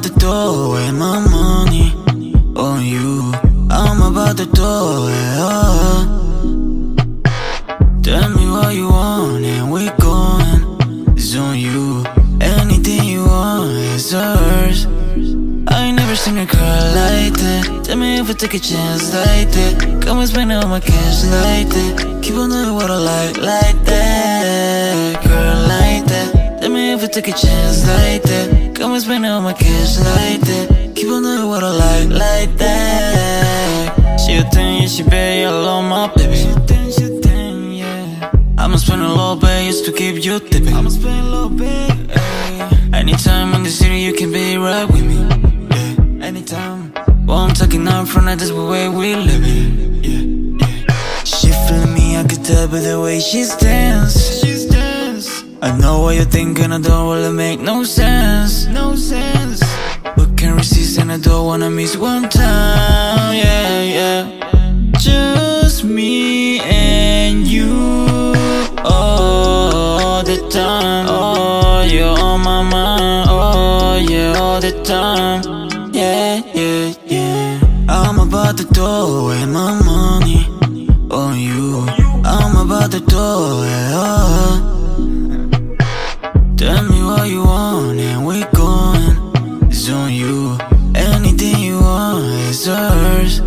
about to throw away my money on you. I'm about to throw it all. Tell me what you want and we going. It's on you. Anything you want is ours. I ain't never seen a girl like that. Tell me if I take a chance like that. Come and spend all my cash like that. Keep on doing what I like like that. Take a chance like that. Come and spend all my cash like that. Keep on doing what I like like that. She a thing, yeah, she bad, yeah, I love my baby. She a thing, she a thing, yeah. I'ma spend a little bit just to keep you tipping. I'ma spend a little bit. ayy. Anytime in the city, you can be right with me. Yeah. Anytime. Well, I'm talking out front this the way we living. Yeah, yeah. She feeling me, I can tell by the way she stands. I know what you're thinking, I don't wanna make no sense. No sense. But can't resist, and I don't wanna miss one time. Yeah, yeah. Just me and you all the time. Oh, you're on my mind. Oh, yeah, all the time. Yeah, yeah, yeah. I'm about to throw away my money on you. I'm about to throw it all. What you want and we going. It's on you. Anything you want is ours.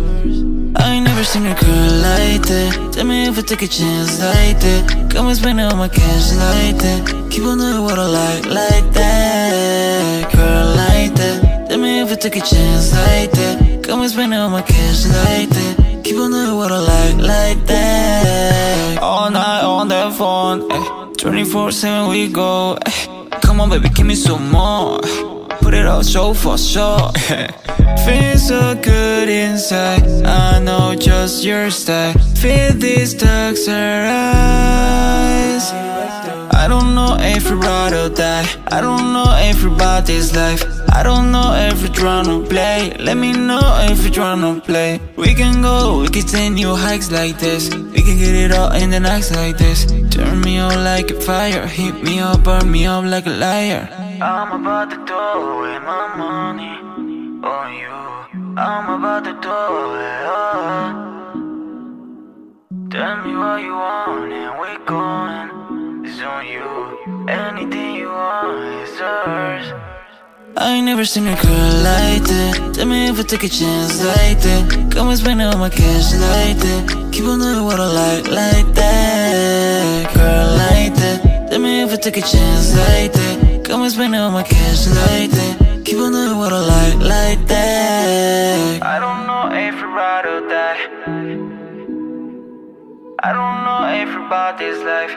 I never seen a girl like that. Tell me if I take a chance like that. Come and spend all my cash like that. Keep on doing what I like like that. Girl like that. Tell me if I take a chance like that. Come and spend all my cash like that. Keep on doing what I like like that. All night on that phone. Eh. 24 7 we go. Eh. Come baby, give me some more. Put it out, show for sure. Feels so good inside. I know just your style. Feel these tugs arise. I don't know if you ride or die. I don't know everybody's life. I don't know if you're tryna play. Let me know if you're tryna play. We can go, we can take new hikes like this. We can get it all in the nights like this. Turn me on like a fire. Hit me up, burn me up like a liar. I'm about to throw away my money on you. I'm about to throw it all. Tell me what you want and we're going. It's on you. Anything you want is ours. I ain't never seen a girl like that. Tell me if I take a chance like that. Come and spend all my cash like that. Keep on doing what I like like that. Girl like that. Tell me if I take a chance like that. Come and spend all my cash like that. Keep on doing what I like like that. I don't know if you ride or die. I don't know everybody's life.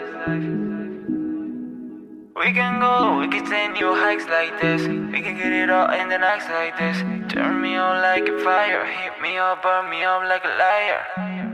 We can go, we can take new hikes like this. We can get it all in the nights like this. Turn me on like a fire, hit me up, burn me up like a liar.